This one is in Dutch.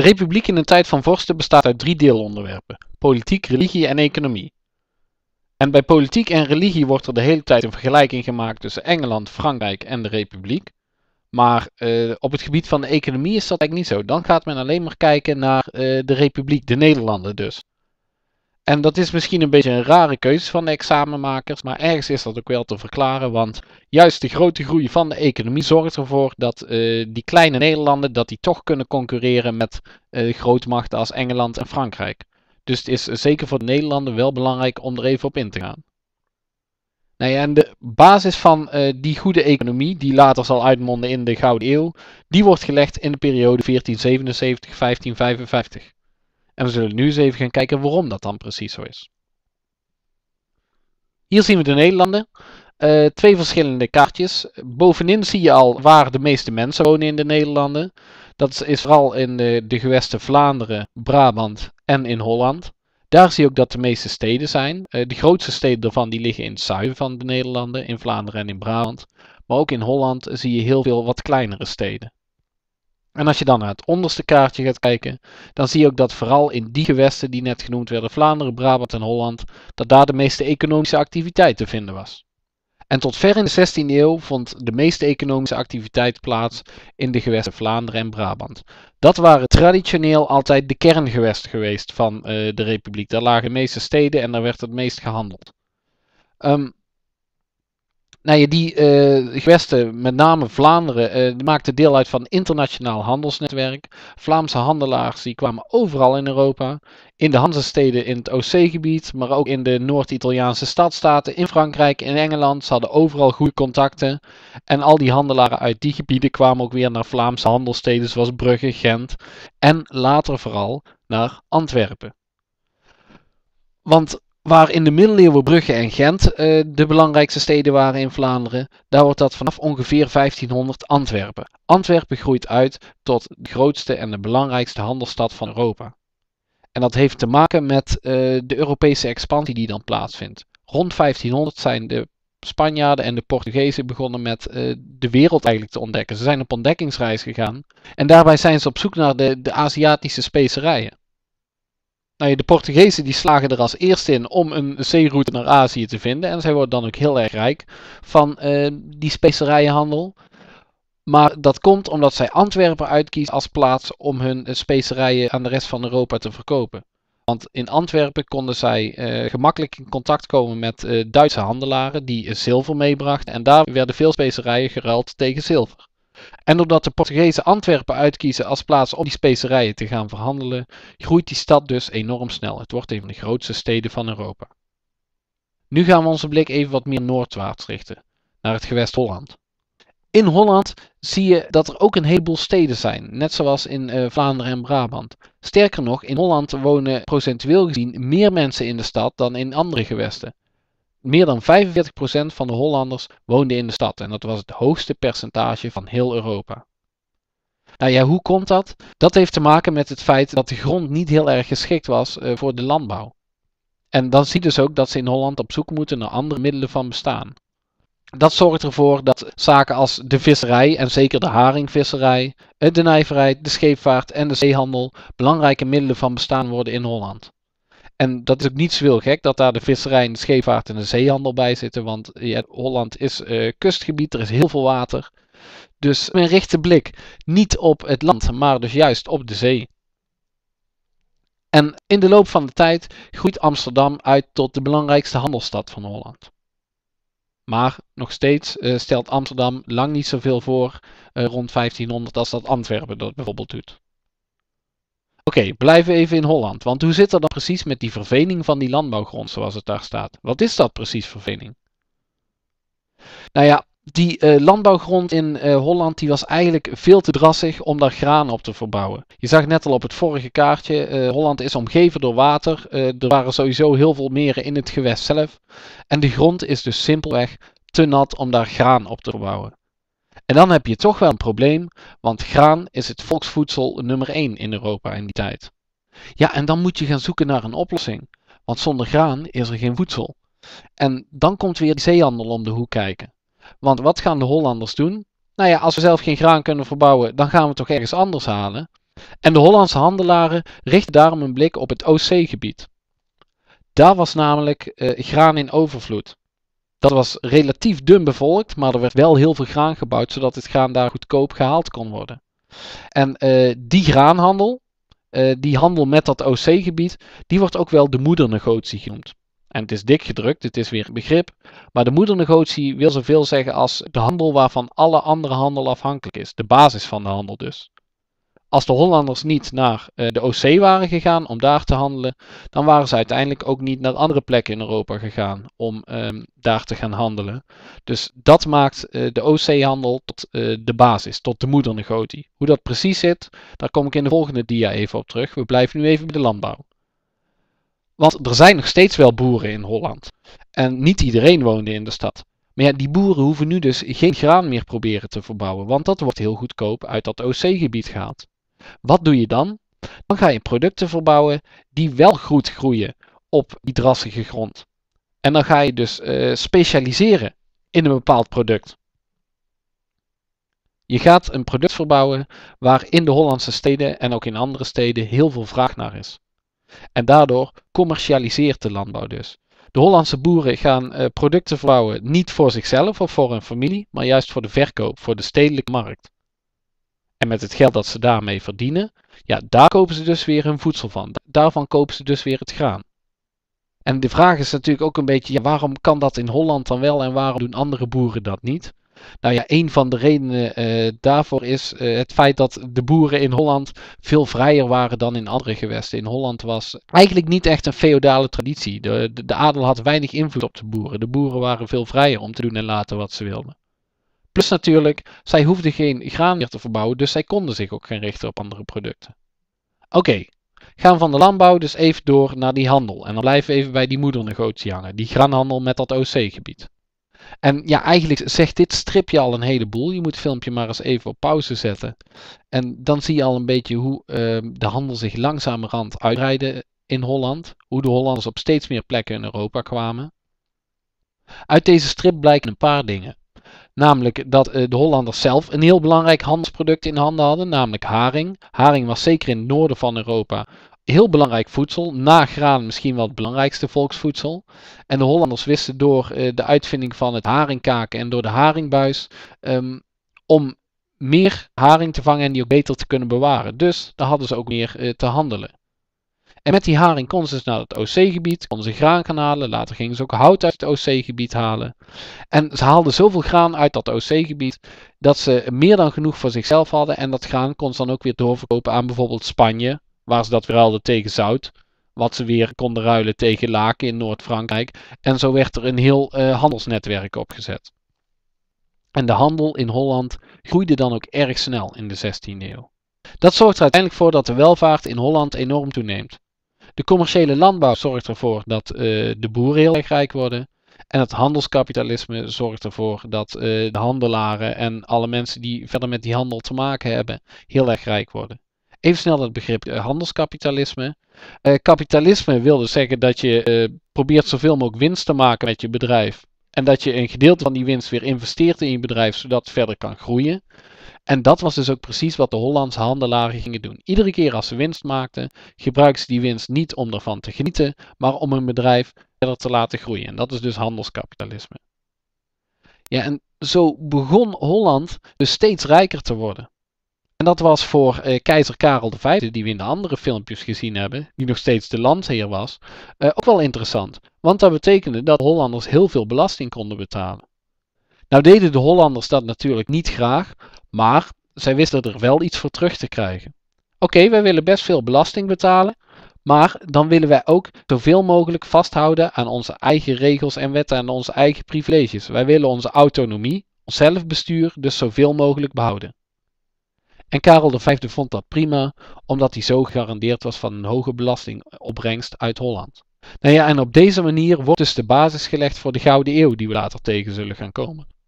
De republiek in een tijd van vorsten bestaat uit drie deelonderwerpen: politiek, religie en economie. En bij politiek en religie wordt er de hele tijd een vergelijking gemaakt tussen Engeland, Frankrijk en de republiek. Maar uh, op het gebied van de economie is dat eigenlijk niet zo. Dan gaat men alleen maar kijken naar uh, de republiek, de Nederlanden dus. En dat is misschien een beetje een rare keuze van de examenmakers, maar ergens is dat ook wel te verklaren, want juist de grote groei van de economie zorgt ervoor dat uh, die kleine Nederlanden dat die toch kunnen concurreren met uh, grootmachten als Engeland en Frankrijk. Dus het is zeker voor de Nederlanden wel belangrijk om er even op in te gaan. Nou ja, en de basis van uh, die goede economie, die later zal uitmonden in de Gouden Eeuw, die wordt gelegd in de periode 1477-1555. En we zullen nu eens even gaan kijken waarom dat dan precies zo is. Hier zien we de Nederlanden. Uh, twee verschillende kaartjes. Bovenin zie je al waar de meeste mensen wonen in de Nederlanden. Dat is vooral in de, de gewesten Vlaanderen, Brabant en in Holland. Daar zie je ook dat de meeste steden zijn. Uh, de grootste steden daarvan die liggen in het zuiden van de Nederlanden, in Vlaanderen en in Brabant. Maar ook in Holland zie je heel veel wat kleinere steden. En als je dan naar het onderste kaartje gaat kijken, dan zie je ook dat vooral in die gewesten die net genoemd werden, Vlaanderen, Brabant en Holland, dat daar de meeste economische activiteit te vinden was. En tot ver in de 16e eeuw vond de meeste economische activiteit plaats in de gewesten Vlaanderen en Brabant. Dat waren traditioneel altijd de kerngewesten geweest van uh, de republiek. Daar lagen de meeste steden en daar werd het meest gehandeld. Um, nou die uh, gewesten, met name Vlaanderen, uh, maakten deel uit van internationaal handelsnetwerk. Vlaamse handelaars die kwamen overal in Europa. In de Hansesteden in het Oostzeegebied, maar ook in de Noord-Italiaanse stadstaten, in Frankrijk, in Engeland. Ze hadden overal goede contacten. En al die handelaren uit die gebieden kwamen ook weer naar Vlaamse handelsteden zoals Brugge, Gent en later vooral naar Antwerpen. Want Waar in de middeleeuwen Brugge en Gent uh, de belangrijkste steden waren in Vlaanderen, daar wordt dat vanaf ongeveer 1500 Antwerpen. Antwerpen groeit uit tot de grootste en de belangrijkste handelsstad van Europa. En dat heeft te maken met uh, de Europese expansie die dan plaatsvindt. Rond 1500 zijn de Spanjaarden en de Portugezen begonnen met uh, de wereld eigenlijk te ontdekken. Ze zijn op ontdekkingsreis gegaan en daarbij zijn ze op zoek naar de, de Aziatische specerijen. Nou, de Portugezen die slagen er als eerste in om een zeeroute naar Azië te vinden. En zij worden dan ook heel erg rijk van uh, die specerijenhandel. Maar dat komt omdat zij Antwerpen uitkiezen als plaats om hun specerijen aan de rest van Europa te verkopen. Want in Antwerpen konden zij uh, gemakkelijk in contact komen met Duitse handelaren die zilver meebrachten. En daar werden veel specerijen geruild tegen zilver. En doordat de Portugezen Antwerpen uitkiezen als plaats om die specerijen te gaan verhandelen, groeit die stad dus enorm snel. Het wordt een van de grootste steden van Europa. Nu gaan we onze blik even wat meer noordwaarts richten, naar het gewest Holland. In Holland zie je dat er ook een heleboel steden zijn, net zoals in uh, Vlaanderen en Brabant. Sterker nog, in Holland wonen procentueel gezien meer mensen in de stad dan in andere gewesten. Meer dan 45% van de Hollanders woonde in de stad en dat was het hoogste percentage van heel Europa. Nou ja, hoe komt dat? Dat heeft te maken met het feit dat de grond niet heel erg geschikt was uh, voor de landbouw. En dan zie je dus ook dat ze in Holland op zoek moeten naar andere middelen van bestaan. Dat zorgt ervoor dat zaken als de visserij en zeker de haringvisserij, de nijverheid, de scheepvaart en de zeehandel belangrijke middelen van bestaan worden in Holland. En dat is ook niet zo heel gek dat daar de visserij, de scheepvaart en de zeehandel bij zitten. Want ja, Holland is uh, kustgebied, er is heel veel water. Dus men richt de blik niet op het land, maar dus juist op de zee. En in de loop van de tijd groeit Amsterdam uit tot de belangrijkste handelsstad van Holland. Maar nog steeds uh, stelt Amsterdam lang niet zoveel voor uh, rond 1500 als dat Antwerpen dat bijvoorbeeld doet. Oké, blijven even in Holland. Want hoe zit dat dan precies met die vervening van die landbouwgrond zoals het daar staat? Wat is dat precies, vervening? Nou ja, die uh, landbouwgrond in uh, Holland die was eigenlijk veel te drassig om daar graan op te verbouwen. Je zag net al op het vorige kaartje, uh, Holland is omgeven door water. er waren sowieso heel veel meren in het gewest zelf. En de grond is dus simpelweg te nat om daar graan op te verbouwen. En dan heb je toch wel een probleem, want graan is het volksvoedsel nummer 1 in Europa in die tijd. Ja, en dan moet je gaan zoeken naar een oplossing, want zonder graan is er geen voedsel. En dan komt weer de zeehandel om de hoek kijken. Want wat gaan de Hollanders doen? Nou ja, als we zelf geen graan kunnen verbouwen, dan gaan we toch ergens anders halen. En de Hollandse handelaren richtten daarom een blik op het Oostzeegebied. Daar was namelijk eh, graan in overvloed. Dat was relatief dun bevolkt, maar er werd wel heel veel graan gebouwd, zodat het graan daar goedkoop gehaald kon worden. En uh, die graanhandel, uh, die handel met dat Oostzeegebied, die wordt ook wel de moedernegotie genoemd. En het is dik gedrukt, het is weer een begrip. Maar de moedernegotie wil zoveel zeggen als de handel waarvan alle andere handel afhankelijk is. De basis van de handel dus. Als de Hollanders niet naar uh, de Oostzee waren gegaan om daar te handelen, dan waren ze uiteindelijk ook niet naar andere plekken in Europa gegaan om um, daar te gaan handelen. Dus dat maakt uh, de Oostzeehandel tot uh, de basis, tot de moedernegotie. Hoe dat precies zit, daar kom ik in de volgende dia even op terug. We blijven nu even bij de landbouw. Want er zijn nog steeds wel boeren in Holland. En niet iedereen woonde in de stad. Maar ja, die boeren hoeven nu dus geen graan meer proberen te verbouwen, want dat wordt heel goedkoop uit dat OC-gebied gehaald. Wat doe je dan? Dan ga je producten verbouwen die wel goed groeien op die drassige grond. En dan ga je dus uh, specialiseren in een bepaald product. Je gaat een product verbouwen waar in de Hollandse steden en ook in andere steden heel veel vraag naar is. En daardoor commercialiseert de landbouw dus. De Hollandse boeren gaan uh, producten verbouwen niet voor zichzelf of voor hun familie, maar juist voor de verkoop, voor de stedelijke markt. En met het geld dat ze daarmee verdienen, ja, daar kopen ze dus weer hun voedsel van. Daarvan kopen ze dus weer het graan. En de vraag is natuurlijk ook een beetje, waarom kan dat in Holland dan wel en waarom doen andere boeren dat niet? Nou ja, een van de redenen uh, daarvoor is uh, het feit dat de boeren in Holland veel vrijer waren dan in andere gewesten. In Holland was eigenlijk niet echt een feodale traditie. De, de, de, adel had weinig invloed op de boeren. De boeren waren veel vrijer om te doen en laten wat ze wilden. Plus natuurlijk, zij hoefden geen graan meer te verbouwen, dus zij konden zich ook gaan richten op andere producten. Oké, okay, gaan van de landbouw dus even door naar die handel. En dan blijven we even bij die moedernegotie hangen, die graanhandel met dat OC-gebied. En ja, eigenlijk zegt dit stripje al een heleboel. Je moet het filmpje maar eens even op pauze zetten. En dan zie je al een beetje hoe uh, de handel zich langzamerhand uitbreidde in Holland. Hoe de Hollanders op steeds meer plekken in Europa kwamen. Uit deze strip blijken een paar dingen. Namelijk dat uh, de Hollanders zelf een heel belangrijk handelsproduct in handen hadden, namelijk haring. Haring was zeker in het noorden van Europa heel belangrijk voedsel. Na graan misschien wel het belangrijkste volksvoedsel. En de Hollanders wisten door uh, de uitvinding van het haringkaken en door de haringbuis um, om meer haring te vangen en die ook beter te kunnen bewaren. Dus daar hadden ze ook meer uh, te handelen. En met die haring konden ze dus naar het OC-gebied, konden ze graan gaan halen. Later gingen ze ook hout uit het OC-gebied halen. En ze haalden zoveel graan uit dat OC-gebied dat ze meer dan genoeg voor zichzelf hadden. En dat graan kon ze dan ook weer doorverkopen aan bijvoorbeeld Spanje, waar ze dat weer hadden tegen zout. Wat ze weer konden ruilen tegen laken in Noord-Frankrijk. En zo werd er een heel uh, handelsnetwerk opgezet. En de handel in Holland groeide dan ook erg snel in de 16e eeuw. Dat zorgt er uiteindelijk voor dat de welvaart in Holland enorm toeneemt. De commerciële landbouw zorgt ervoor dat uh, de boeren heel erg rijk worden. En het handelskapitalisme zorgt ervoor dat uh, de handelaren en alle mensen die verder met die handel te maken hebben, heel erg rijk worden. Even snel het begrip uh, handelskapitalisme. kapitalisme wil dus zeggen dat je probeert zoveel mogelijk winst te maken met je bedrijf. En dat je een gedeelte van die winst weer investeert in je bedrijf, zodat het verder kan groeien. En dat was dus ook precies wat de Hollandse handelaren gingen doen. Iedere keer als ze winst maakten, gebruikten ze die winst niet om ervan te genieten, maar om hun bedrijf verder te laten groeien. En dat is dus handelskapitalisme. Ja, en zo begon Holland dus steeds rijker te worden. En dat was voor eh, keizer Karel V, die we in de andere filmpjes gezien hebben, die nog steeds de landheer was, eh, ook wel interessant. Want dat betekende dat Hollanders heel veel belasting konden betalen. Nou deden de Hollanders dat natuurlijk niet graag, maar zij wisten er wel iets voor terug te krijgen. Oké, wij willen best veel belasting betalen, maar dan willen wij ook zoveel mogelijk vasthouden aan onze eigen regels en wetten en onze eigen privileges. Wij willen onze autonomie, ons zelfbestuur dus zoveel mogelijk behouden. En Karel V vond dat prima, omdat hij zo gegarandeerd was van een hoge belastingopbrengst uit Holland. Nou ja, en op deze manier wordt dus de basis gelegd voor de Gouden Eeuw die we later tegen zullen gaan komen.